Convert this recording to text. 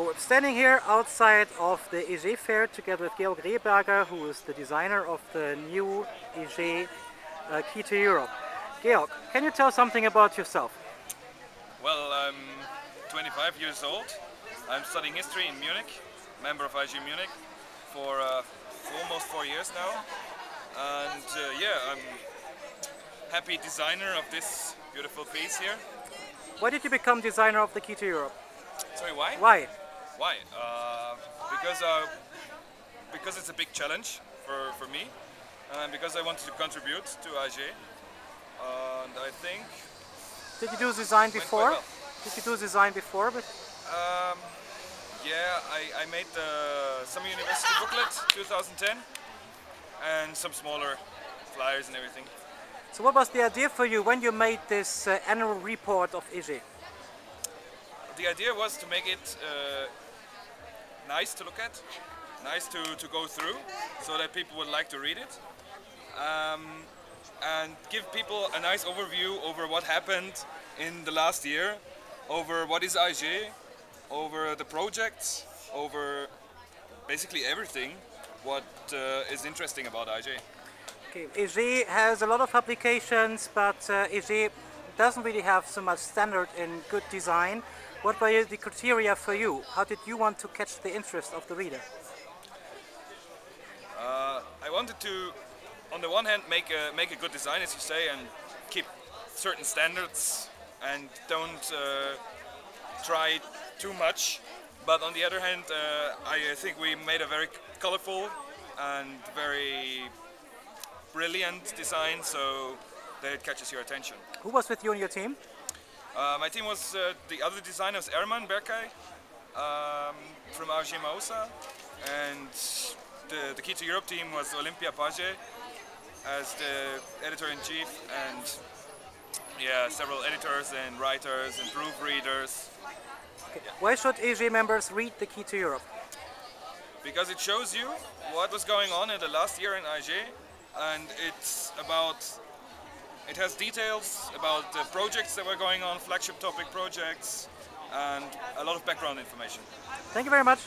So, standing here outside of the AEGEE fair together with Georg Rehberger, who is the designer of the new AEGEE uh, Key to Europe. Georg, can you tell something about yourself? Well, I'm 25 years old. I'm studying history in Munich, member of AEGEE Munich for, uh, for almost four years now. And uh, yeah, I'm happy designer of this beautiful piece here. Why did you become designer of the Key to Europe? Sorry, why? Why? Why? Uh, because uh, because it's a big challenge for, for me, and because I wanted to contribute to AEGEE. And I think. Did you do design before? well. Did you do design before? But Um, yeah, I, I made the Summer University booklet 2010 and some smaller flyers and everything. so, what was the idea for you when you made this uh, annual report of AEGEE? The idea was to make it uh, nice to look at, nice to, to go through, so that people would like to read it. Um, and give people a nice overview over what happened in the last year, over what is AEGEE, over the projects, over basically everything what uh, is interesting about AEGEE. Okay, AEGEE has a lot of applications, but uh, AEGEE doesn't really have so much standard in good design. What were the criteria for you? How did you want to catch the interest of the reader? Uh, I wanted to, on the one hand, make a make a good design, as you say, and keep certain standards, and don't uh, try too much. But on the other hand, uh, I think we made a very colorful and very brilliant design, so that it catches your attention. Who was with you on your team? Uh, my team was uh, the other designers, Erman Berkay um, from Mausa, and the, the Key to Europe team was Olympia Page as the editor-in-chief, and yeah, several editors and writers and proofreaders, Why should AEGEE members read the Key to Europe? because it shows you what was going on in the last year in AEGEE, and it's about it has details about the projects that were going on, flagship topic projects, and a lot of background information. Thank you very much.